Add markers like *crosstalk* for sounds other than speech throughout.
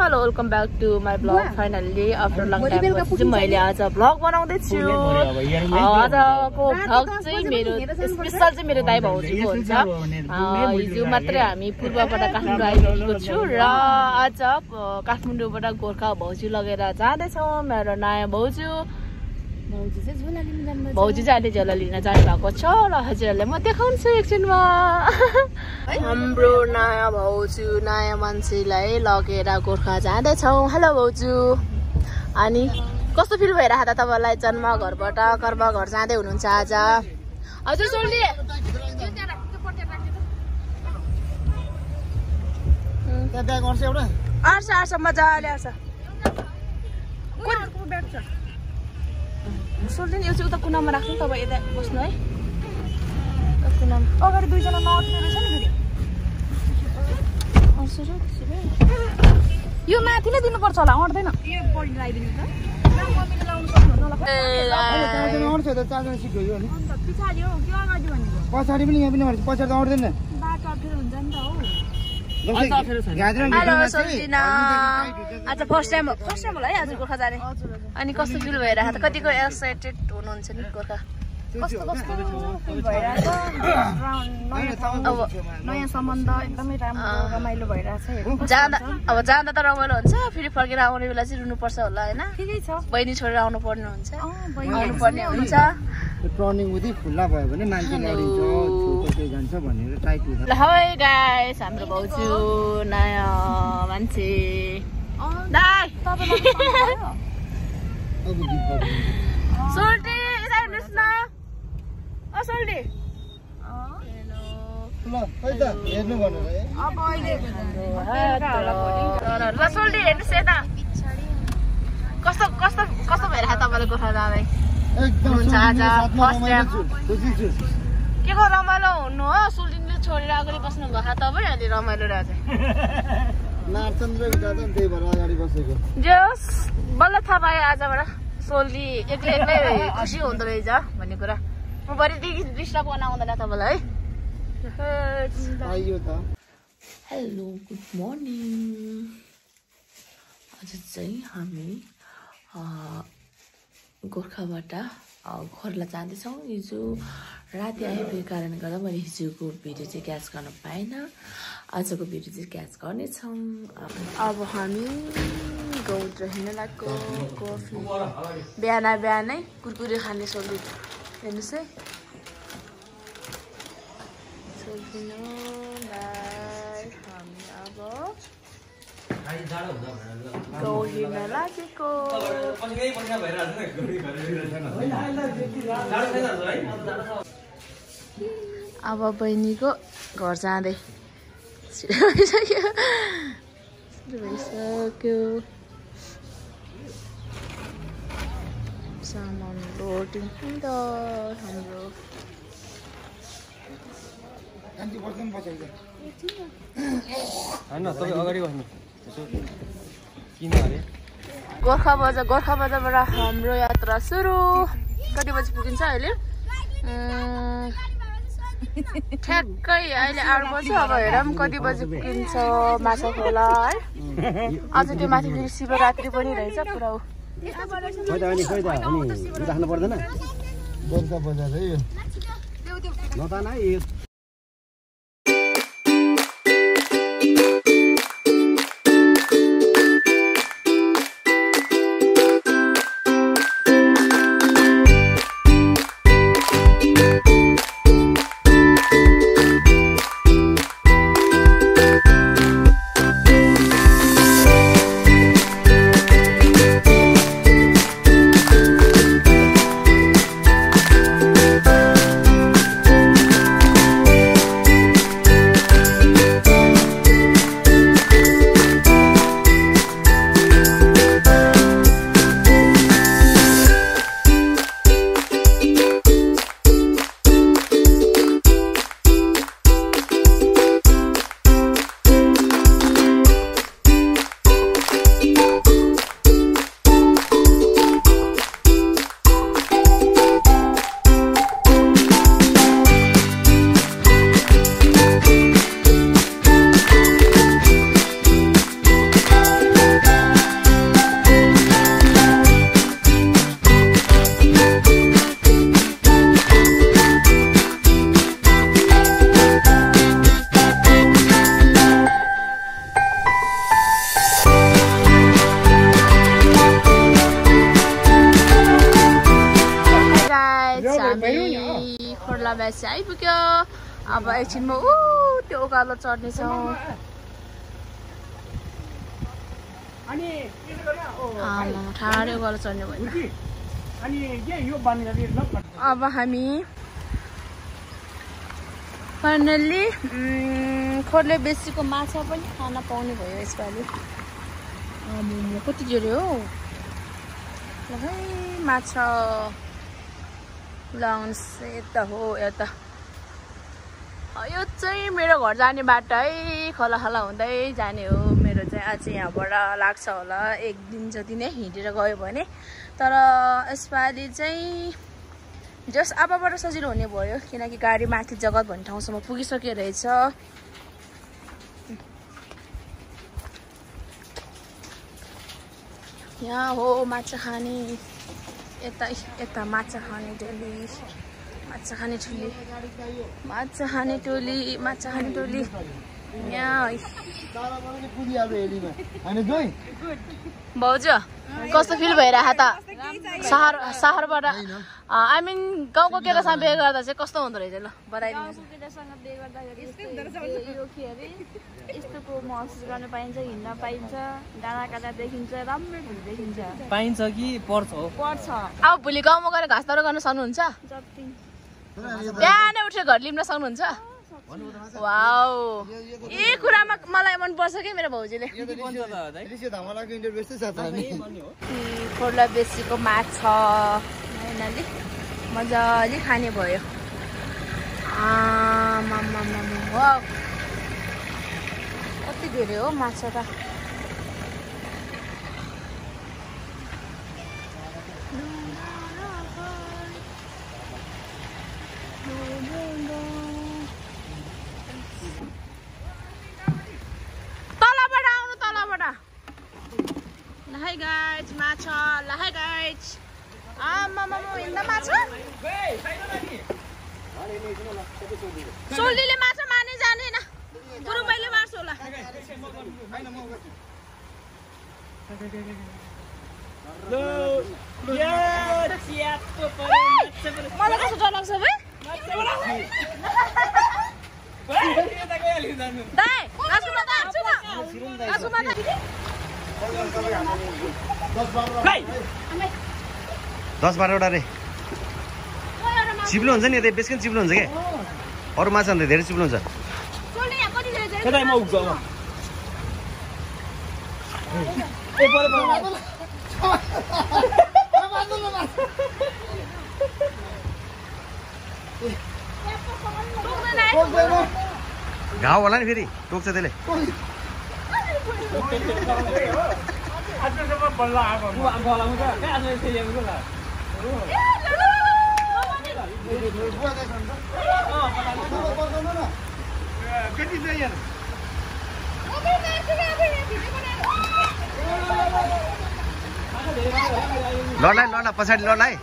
Hello welcome back to my vlog finally after long time चाहिँ मैले आज vlog बनाउँदैछु आजको भ्लग चाहिँ मेरो स्पेसल चाहिँ मेरो दाइ भाउजूको हुन्छ हिजो मात्रै हामी पूर्वबाट काठमाडौँ आइपुगेको छु र आज काठमाडौँबाट गोर्खा भाउजू लगेर जाँदैछौँ मेरो नयाँ भाउजू भाउजू चाहिँ अहिले झोला लिन जानु भएको छ र हजुरहरूलाई म देखाउँछु एकछिनमा। हाम्रो नयाँ भाउजू नयाँ मान्छेलाई लगेर गोर्खा जाँदैछौँ। हेलो भाउजू। अनि कस्तो फिल भइरहेको त तपाईँलाई जन्म घरबाट? कर्म घर जाँदै हुनुहुन्छ आज? हजुर सोल्टी आर्छ आर्छ मजाले आर्छ। सोल्टिन यो चाहिँ उता कुनामा राख्नु तपाईँ यता बस्नु है कुनामा अगाडि दुईजना नअट्ने रहेछ नि फेरि यो माथि नै दिनुपर्छ होला अट्दैन पछाडि पनि यहाँ पनि पछाडि त अट्दैन आज फर्स्ट टाइम फर्स्ट टाइम होला है आज गोर्खा जाने अनि कस्तो फिल भइरहेको त कतिको एक्साइटेड हुनुहुन्छ नि गोर्खा अब नयाँ सम्बन्ध एकदमै राम्रो रमाइलो भइरहेको छ जाँदा अब जाँदा त रमाइलो हुन्छ फेरि फर्केर आउने बेला चाहिँ रुनुपर्छ होला होइन? बहिनी छोडेर आउनु पर्ने हुन्छ। आउनु पर्ने हुन्छ। टर्निङ उति खुल्ला भयो भने मान्छे लडिन्छ छुटो केही जान्छ भनेर टाइट हुन्छ ल है गाइस हाम्रो भाउजू नयाँ मान्छे। दाइ। *laughs* सोल्टी सोल्टी ल हेर्नुहोस् यता कस्तो कस्तो कस्तो तपाईँले आज फर्स्ट के को रमाइलो हुनु हो? सुल्टिनले छोडेर अगाडि बस्नु भएको तपाईँ अहिले रमाइलो रहेछ। जस बल्ल थाहा पाएँ आजबाट। सोल्टी एक्लै एक्लै खुसी हुँदो रहेछ भन्ने कुरा। डिस्टर्ब गर्न आउँदैन तपाईँलाई है? आइयो त। हेलो गुड मर्निङ आज चाहिँ हामी गोर्खाबाट घरलाई जाँदैछौँ। हिजो राति आइपुगेको कारणले गर्दा मैले हिजोको भिडियो चाहिँ क्याच गर्न पाइनँ। आजको भिडियो चाहिँ क्याच गर्नेछौँ। अब अब हामी गौत्र हिँड्न लागेको कफी बिहान बिहानै कुरकुरे खाने सोल्टी हेर्नुहोस् है हामी अब गाउँ हिँड्न लागेको अब बहिनीको घर जाँदै भइसक्यो हाम्रो। होइन तपाईँ अगाडि बस्नु। यसो किन अरे? गोर्खा बजार गोर्खा बजारबाट हाम्रो यात्रा सुरु। कति बजी पुगिन्छ अहिले? ठ्याक्कै अहिले आठ बजी अब हेरौँ कति बजी पुगिन्छ माछा खोला है। अझ त्यो माथि फेरि शिवरात्रि पनि रहेछ पुरा। खोइ त अनि खोइ त अनि उता खानु पर्दैन। गोर्खा बजार है यो। नतान है यो अब एकछिनमा ऊ त्यो उकालो चढ्नेछौँ। ठाडै उकालो चढ्ने भएन। अब हामी फाइनल्ली खोरले बेसीको माछा पनि खान पाउने भयो यसपालि। कति जोड्यो हौ? ल है माछा। लाउन्स यता हो यता। यो चाहिँ मेरो घर जाने बाटो है खोला खोला हुँदै जाने हो। मेरो चाहिँ आज यहाँबाट लाग्छ होला एक दिन जति नै हिँडेर गयो भने। तर यसपालि चाहिँ जस अबबाट सजिलो हुने भयो किनकि गाडी माथि जगत भन्ने ठाउँसम्म पुगिसक्यो रहेछ। यहाँ हो माछा खाने यता यता माछा खाने टोली माछा खाने टोली। माछा खाने टोली माछा खाने टोली। भाउजू कस्तो फिल भइरहेको त? सहर सहरबाट आई मिन गाउँको केटासँग बिहे गर्दा चाहिँ कस्तो हुँदो रहेछ ल अरे? यस्तोको महसुस गर्न पाइन्छ हिँड्न पाइन्छ डाँडा काँडा देखिन्छ राम्रो ठाउँ देखिन्छ। पाइन्छ कि पर्छ हो? पर्छ। अब भोलि गाउँमा गएर घाँस दाउरा गर्न सक्नुहुन्छ? जति। बिहानै उठेर घर लिम्न सक्नुहुन्छ? वाउ। यही कुरामा मलाई मनपर्छ कि मेरो भाउजूले? छ खोर्ला बेसीको माछा यिनीहरूले मजाले खाने भयो। कति धेरै हो माछा त तलबाट आउनु तलबाट ल है गाइज माछा ल है गाइज आमामा हिँड्दा माछा सोल्लीले माछा मार्ने जानेन गुरु मैले मार्छु होला मलाई कस्तो डर लाग्छ बे दाइ घाँसको माथा हान्छु म घाँसको माथा दस बाह्रवटा रे। चिप्लो हुन्छ नि यता बेसकन चिप्लो हुन्छ क्या अरू माछा भन्दा धेरै चिप्लो हुन्छ। घाउ होला नि फेरि टोक्छ त्यसले। लड्ला लड्ला पछाडि लड्ला है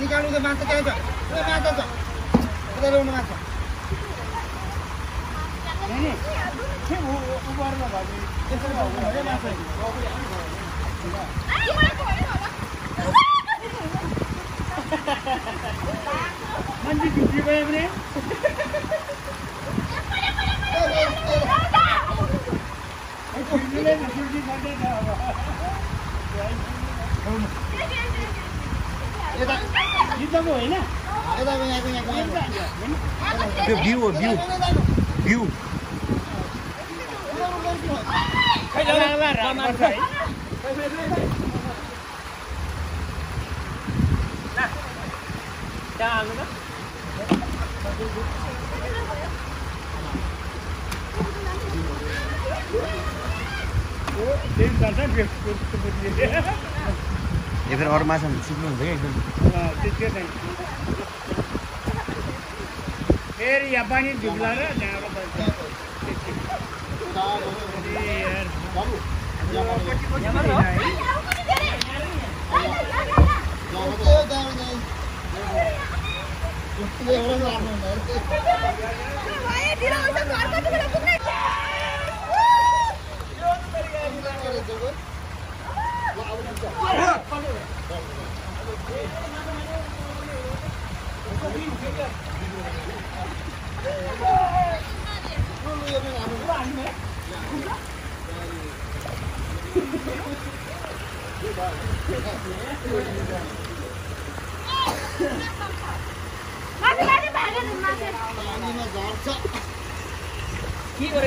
निकाल्नु त माछा कहाँ छ। ए माछा छ उता ल्याउनु माछा यता यता यहाँको यहाँको यहाँको त्यो भ्यू हो भ्यू भ्यू यो फेरि अरू माछा सिक्नुहुन्छ क्या एकदम फिर यबानी जुमला ना नारो बंद त्यहाँबाट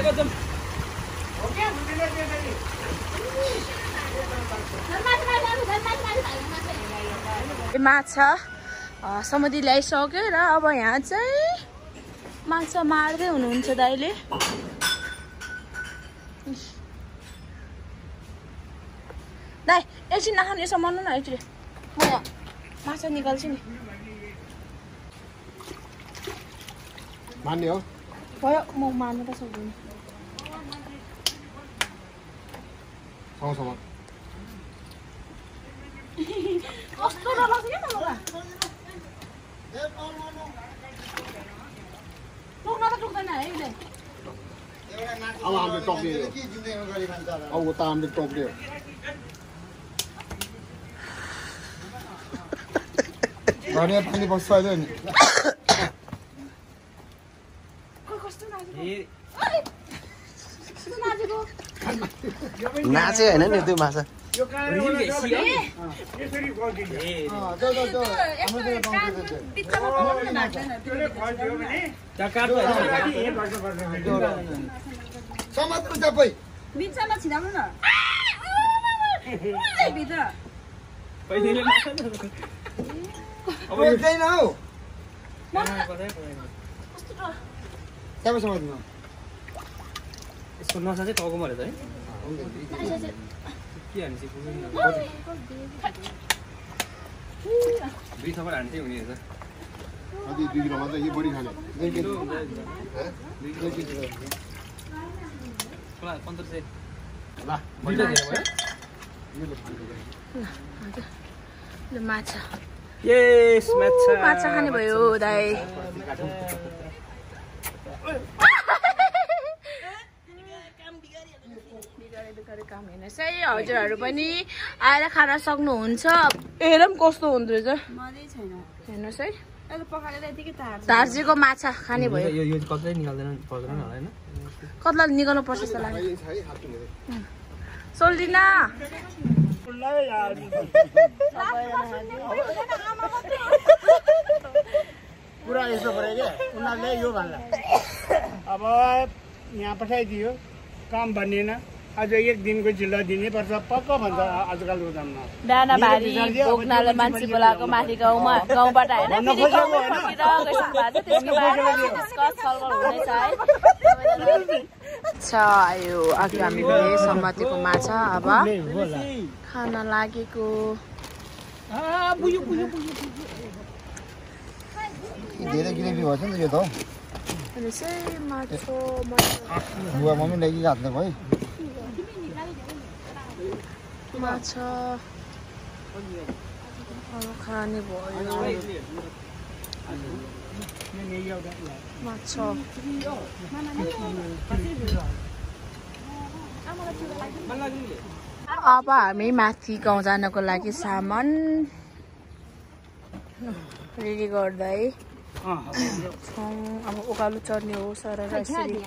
एउटा माछा समुद्री ल्याइसक्यो र अब यहाँ चाहिँ माछा मार्दै हुनुहुन्छ दाइले। दाइ एकछिन नखानु यसो मर्नु न एकचोटि। म माछा निकाल्छु नि। मान्ने हो। भयो म मार्नु त सक्दिनँ। *laughs* कस्तो डर लाग्छ क्या मलाई टोक्न त टोक्दैन है उसले। अब हामीले अब उता हामीले टक्रियो घरमा पानी बस्छ अहिले नि। नाचे होइन नि त्यो माछा। यो तपाईँ बिचमा छिराउनु न। *laughs* भित्र। हौ। तपाईँ यसको नसा चाहिँ टाउकोमा रहेछ है। के हान्छ दुई हान्थ्यो हुने रहेछ दुई किलो मात्रै यो बढी खाने दुई दुई पन्ध्र सय ल माछा माछा माछा खाने भयो दाइ बिगारे काम हेर्नुहोस् है हजुरहरू पनि आएर खान सक्नुहुन्छ। हेर कस्तो हुँदो रहेछ। हेर्नुहोस् है। धार्जीको माछा खाने भयो। यो यो कतै निकाल्दैन पर्दैन होला होइन? कतलाई निकाल्नु पर्छ जस्तो लाग्यो सोल्टिना पुरा यस्तो पऱ्यो क्या। उनीहरूले यो भन्ला। अब यहाँ पठाइदियो। काम बनिएन। अझ एक दिनको जिल्ला दिनैपर्छ पक्का भन्छ आजकलको भारी बोक्नाले मान्छे बोलाएको माथि गाउँमा गाउँबाट होइन छ आयो अघि हामीले समातेको माछा अब खान लागेको। भएछ नि त यो त हौ हेर्नुहोस् है माछा माछा बुवा मम्मी ल्याइकि हाल्ने भयो माछा अब खाने भयो माछा अब हामी माथि गाउँ जानको लागि सामान रेडी गर्दै छौँ अब उकालो चढ्ने हो सर यसरी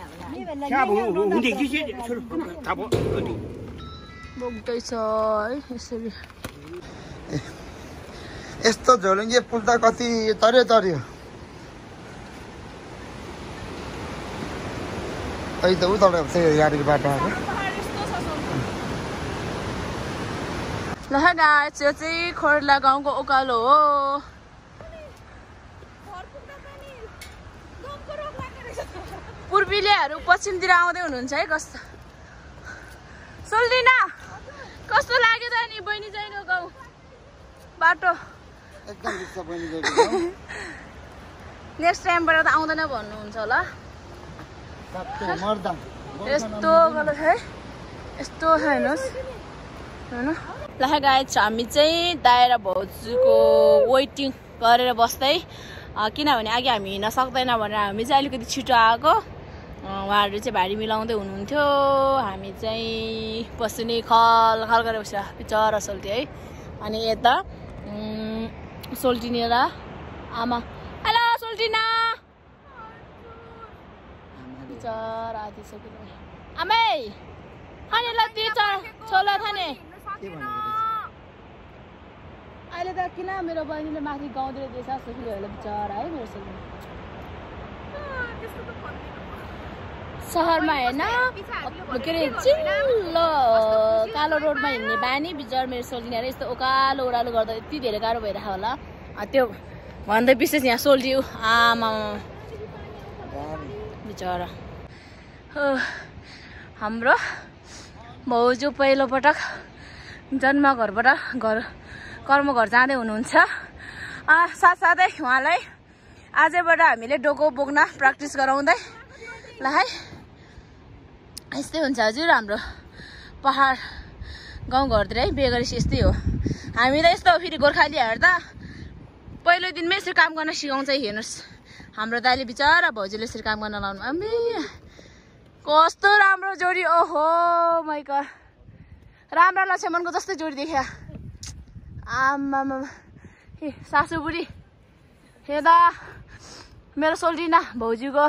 बोक्दैछ है यसरी यस्तो झोलुङ्गे पुल त कति तर्यो तर्यो त उताबाट त्यो गाडीको बाटो आएको ल गाइस यो चाहिँ खोर्ला गाउँको उकालो हो पूर्वीलेहरू पश्चिमतिर आउँदै हुनुहुन्छ है कस्तो सोल्दिना कस्तो लाग्यो त नि बहिनी जाइको गाउँ? बाटो। एकदम नेक्स्ट टाइमबाट *laughs* त आउँदैन भन्नुहुन्छ होला। यस्तो गलत है? यस्तो छ हेर्नुहोस् होइन? ल हामी चाहिँ दाएर भाउजूको वेटिङ गरेर बस्दै किनभने अघि हामी हिँड्न सक्दैन भनेर हामी चाहिँ अलिकति छिटो आएको उहाँहरू चाहिँ भारी मिलाउँदै हुनुहुन्थ्यो। हामी चाहिँ बस्नु नि खल खल गरेर बस्यो बिचरा सोल्थ्यो है। अनि यता सोल्टिनी र आमा। हेलो सोल्टिना! आदिसक्यो आमै! खाने ल छोला खाने। अहिले त किन मेरो बहिनीले माथि जस्तो फिल होला बिचरा है मेरो सहरमा हेर्न। के अरे चिल्लो। कालो रोडमा हिँड्ने बानी बिचरा मेरो सोल्टिनी यस्तो उकालो ओह्रालो गर्दा यति धेरै गाह्रो भइरहेको होला। त्यो भन्दै विशेष यहाँ सोल्टियो आमा बिचरा। हाम्रो भाउजू पहिलोपटक जन्म घरबाट घर कर्म घर जाँदै हुनुहुन्छ। साथसाथै उहाँलाई आजबाट हामीले डोको बोक्न प्र्याक्टिस गराउँदै। ल है। यस्तै हुन्छ हजुर हाम्रो पहाड गाउँघरतिर है बेगरेसी यस्तै हो। हामी त यस्तो हो फेरि गोर्खालीहरू त पहिलो दिनमै यसरी काम गर्न सिकाउँछ हेर्नुहोस्। हाम्रो दाइले बिचरा भाउजूले यसरी काम गर्न लाउनु आम्मै कस्तो राम्रो जोडी ओहो माइकर राम्रा लक्ष्मणको जस्तै जोडी देखिया। आमामा ए सासु बुढी। हेर्दा मेरो सोल्टिना भाउजूको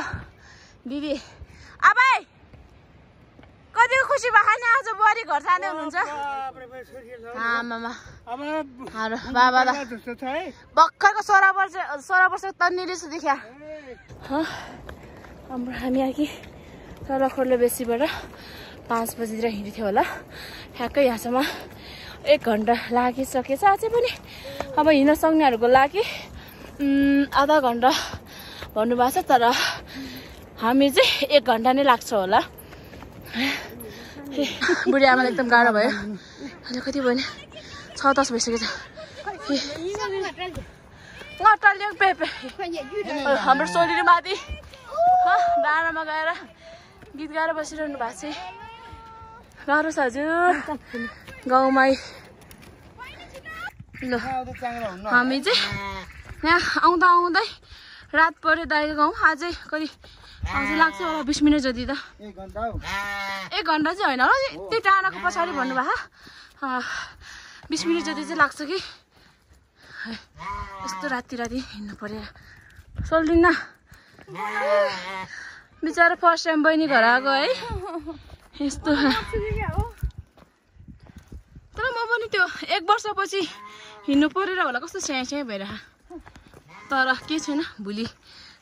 दिदी आबै! कतिको खुसी भएको नि आज बुहारी घर जाँदै हुनुहुन्छ। बाबा त भर्खरको सोह्र वर्ष सोह्र वर्षको तन्निरी जस्तो देखिया। हाम्रो हामी अघि तलखोर्लो बेसीबाट पाँच बजीतिर हिँडेको थियो होला। ठ्याक्कै यहाँसम्म एक घन्टा लागिसकेछ अझै पनि। अब हिँड्न सक्नेहरूको लागि आधा घन्टा भन्नुभएको छ तर हामी चाहिँ एक घन्टा नै लाग्छ होला। बुढी आमालाई एकदम गाह्रो भयो। अहिले कति भयो नि? छ दस भइसकेछ। हाम्रो सोलीले माथि डाँडामा गएर गीत गाएर बसिरहनु भएको चाहिँ गाह्रो छ हजुर। गाउँमै ल हामी चाहिँ यहाँ आउँदा आउँदै रात पऱ्यो दाइको गाउँ। अझै कति अझै लाग्छ होला बिस मिनट जति त। एक घन्टा हौ। एक घन्टा चाहिँ होइन होला त्यो टाढाको पछाडि भन्नुभएको बिस मिनट जति चाहिँ लाग्छ कि? यस्तो राति राति हिँड्नु पऱ्यो सोल्टिन्न बिचरा फर्स्ट टाइम बहिनी घर आएको है। यस्तो। तर म पनि त्यो एक वर्षपछि हिँड्नु परेर होला कस्तो स्याहाँ स्याहाँ भइरह तर के छैन भोलि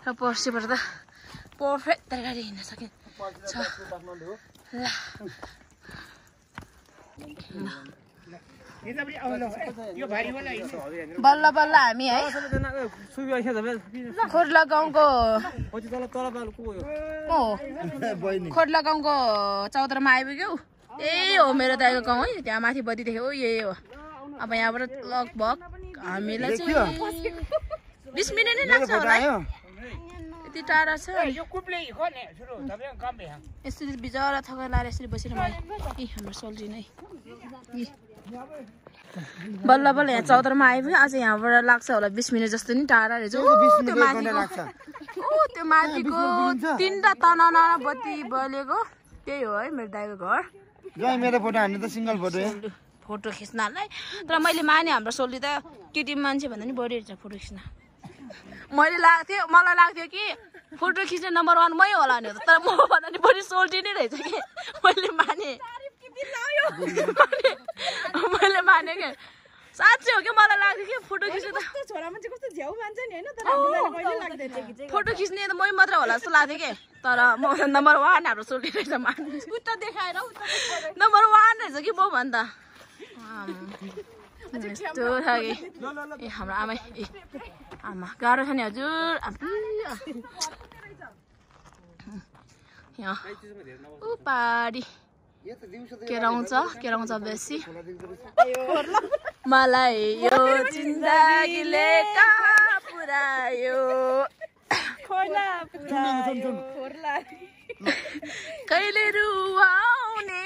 र पर्सिबाट त पर्फेक्ट तरिकाले हिँड्न सके छ ल यता पनि आउनु यो भारीवाला हिँड्नु बल्ल बल्ल हामी है खोर्ला गाउँको खोर्ला गाउँको चौधरमा आइपुग्यौ यही हो मेरो दाइको गाउँ है त्यहाँ माथि बत्ती देख्यो यही हो अब यहाँबाट लगभग हामीलाई चाहिँ बिस मिनट नै लाग्छ होला यति टाढा छ। यो कुप्ले खोने सुरु तपाईँ काम भ्या यसरी बिचरा थकाइ लाएर यसरी बसेर ए हाम्रो सोल्टी नै। यी। बल्ल बल्ल यहाँ चौधरमा आइपुग्यो। अझ यहाँबाट लाग्छ होला बिस मिनट जस्तो नि टाढा रहेछ। त्यो माथिको त्यो माथिको तिनवटा तनाना बत्ती बलेको। त्यही हो है मेरो दाइको घर। मेरो फोटो हान्नु त सिङ्गल फोटो है। फोटो खिच्नलाई तर मैले माने हाम्रो सोल्टी त केटी मान्छे भन्दा नि बढी रहेछ फोटो खिच्न। मैले लाग्थ्यो मलाई लाग्थ्यो कि फोटो खिच्ने नम्बर वान मै होला नि तर म भन्दा नि बढी सोल्टी नै रहेछ कि। मैले माने। मैले माने क्या साँच्चै हो कि मलाई लाग्थ्यो कि फोटो खिच्नु त छोरा मान्छे कस्तो झ्याउ मान्छ नि होइन? फोटो खिच्ने त मै मात्र होला जस्तो लाग्थ्यो कि? तर म नम्बर वान हाम्रो सोल्टी रहेछ माने उता देखाएर नम्बर वान रहेछ कि म भन्दा। यस्तो छ कि ए हाम्रो आमै ए आमा गाह्रो छ नि हजुर। ऊ पाडी केराउँछ केराउँछ बेसी। मलाई यो जिन्दगीले कहाँ पुऱ्यायो। कहिले रुवाउने?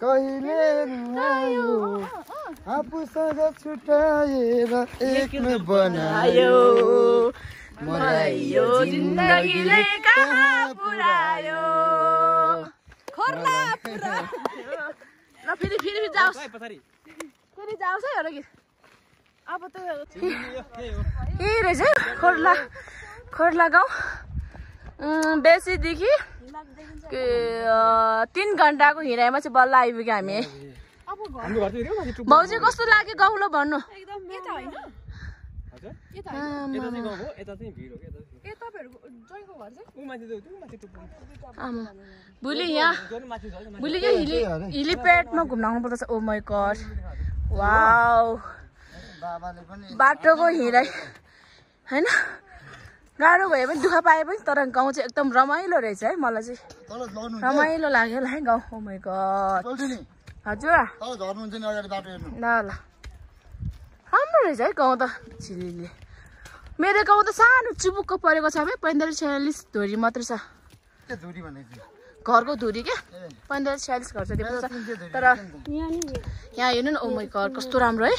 कहिले आफूसँग छुट्याएर एकमा बनायो। मलाई यो जिन्दगीले कहाँ पुऱ्यायो? खोर्ला पुऱ्यायो। ल फेरि फेरि फेरि जाओस्। पछाडि। फेरि जाओस् है एउटा गीत अब त रहेछ है? खोर्ला खोर्ला गाउँ। बेसीदेखि के, तिन घन्टाको हिँडाइमा चाहिँ बल्ल आइपुग्यो हामी। भाउजू कस्तो लाग्यो? गाउँलो भन्नु। क्या। भोलि यहाँ भोलि चाहिँ हिली हिलिप्याडमा घुम्न आउनुपर्छ ओ माई गड वाउ बाबाले पनि बाटोको हिँडाइ होइन? गाह्रो भए पनि दुःख पाए पनि तर गाउँ चाहिँ एकदम रमाइलो रहेछ है मलाई चाहिँ। रमाइलो लाग्यो ल है गाउँ। नि। हजुर। तल झर्नुहुन्छ नि अगाडि बाटो हेर्नु। ल ल। राम्रो रहेछ है गाउँ त। झिलिले मेरो गाउँ त सानो चुबुक्क परेको छ है पैँतालिस छयालिस धुरी मात्र छ। घरको धुरी क्या पैँतालिस छयालिस घर छ तर यहाँ हेर्नु न ओ माई घर कस्तो राम्रो है।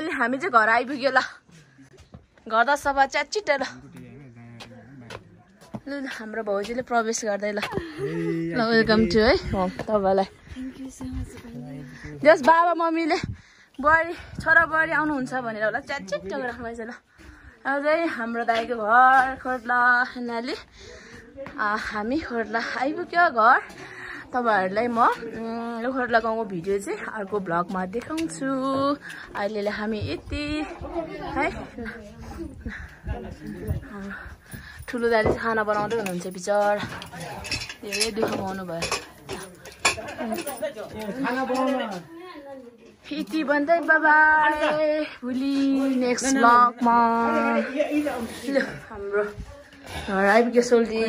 अहिले हामी चाहिँ घर आइपुग्यो ल। घर त सफा च्याचिट ल ल ल, हाम्रो भाउजूले प्रवेश गर्दै ल। ल वेलकम टु है हो तपाईँलाई। जस बाबा मम्मीले बुहारी छोरा बुहारी आउनुहुन्छ भनेर होला च्याचिट राख्नु छ ल। अझै हाम्रो दाइको घर खोर्ला नाली हामी खोर्ला आइपुग्यो घर। तपाईँहरूलाई म उम्, यो खोर्ला गाउँको भिडियो चाहिँ अर्को भ्लगमा देखाउँछु। अहिले हामी यति है? ठुलो दाइले चाहिँ खाना बनाउँदै हुनुहुन्छ बिचरा। धेरै दुःख पाउनु भयो। यति भन्दै बाबा भोलि नेक्स्ट ब्लगमा हाम्रो आइपुग्यो सोल्टी